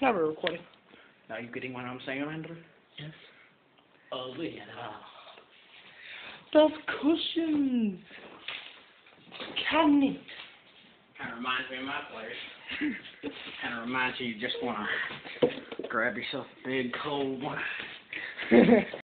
Now we're recording. Are you getting what I'm saying, Andrew? Yes. Oh, yeah. Those cushions. Can it? Kind of reminds me of my place. kind of reminds you you just want to grab yourself a big cold one.